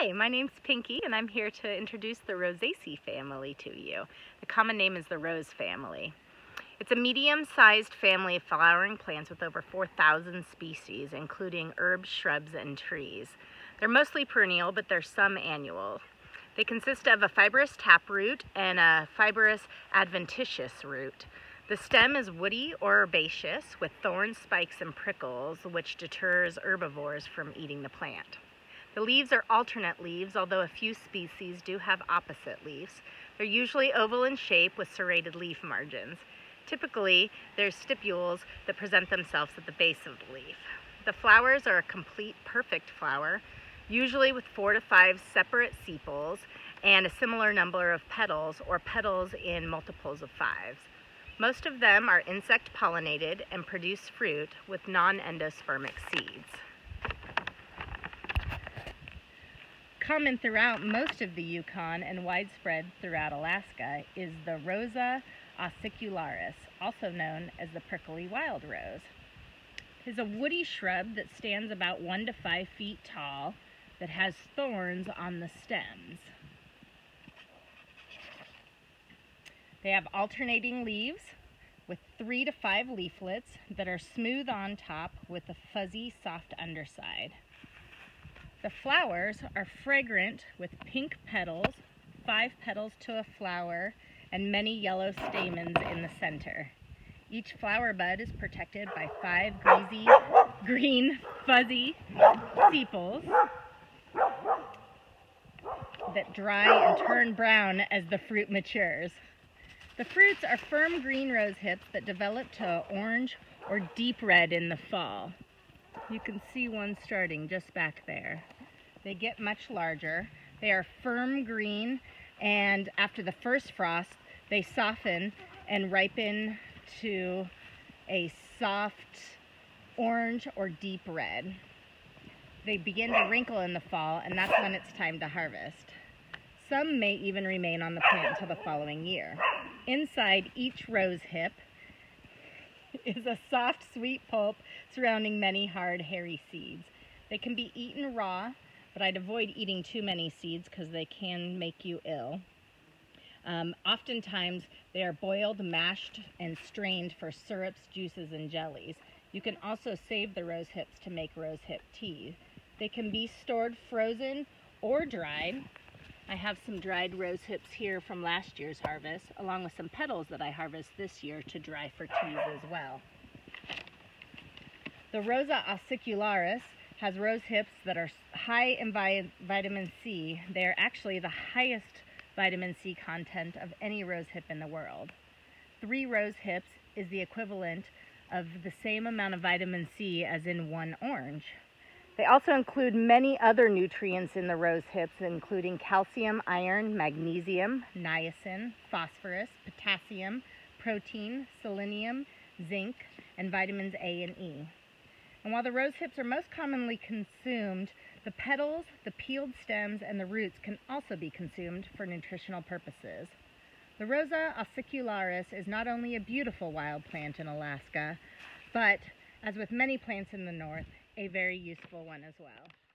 Hi, my name's Pinky and I'm here to introduce the Rosaceae family to you. The common name is the rose family. It's a medium-sized family of flowering plants with over 4,000 species, including herbs, shrubs, and trees. They're mostly perennial, but there's some annual. They consist of a fibrous taproot and a fibrous adventitious root. The stem is woody or herbaceous with thorns, spikes, and prickles, which deters herbivores from eating the plant. The leaves are alternate leaves, although a few species do have opposite leaves. They're usually oval in shape with serrated leaf margins. Typically, there's stipules that present themselves at the base of the leaf. The flowers are a complete perfect flower, usually with four to five separate sepals and a similar number of petals or petals in multiples of fives. Most of them are insect pollinated and produce fruit with non-endospermic seeds. Common throughout most of the Yukon and widespread throughout Alaska is the Rosa acicularis, also known as the prickly wild rose. It is a woody shrub that stands about one to five feet tall that has thorns on the stems. They have alternating leaves with three to five leaflets that are smooth on top with a fuzzy soft underside. The flowers are fragrant with pink petals, five petals to a flower, and many yellow stamens in the center. Each flower bud is protected by five greasy, green, fuzzy sepals that dry and turn brown as the fruit matures. The fruits are firm green rose hips that develop to orange or deep red in the fall. You can see one starting just back there. They get much larger. They are firm green and after the first frost they soften and ripen to a soft orange or deep red. They begin to wrinkle in the fall and that's when it's time to harvest. Some may even remain on the plant until the following year. Inside each rose hip is a soft, sweet pulp surrounding many hard, hairy seeds. They can be eaten raw, but I'd avoid eating too many seeds because they can make you ill. Um, oftentimes, they are boiled, mashed, and strained for syrups, juices, and jellies. You can also save the rose hips to make rose hip tea. They can be stored frozen or dried. I have some dried rose hips here from last year's harvest, along with some petals that I harvest this year to dry for teas as well. The Rosa acicularis has rose hips that are high in vitamin C. They are actually the highest vitamin C content of any rose hip in the world. Three rose hips is the equivalent of the same amount of vitamin C as in one orange. They also include many other nutrients in the rose hips, including calcium, iron, magnesium, niacin, phosphorus, potassium, protein, selenium, zinc, and vitamins A and E. And while the rose hips are most commonly consumed, the petals, the peeled stems, and the roots can also be consumed for nutritional purposes. The Rosa acicularis is not only a beautiful wild plant in Alaska, but, as with many plants in the north, a very useful one as well.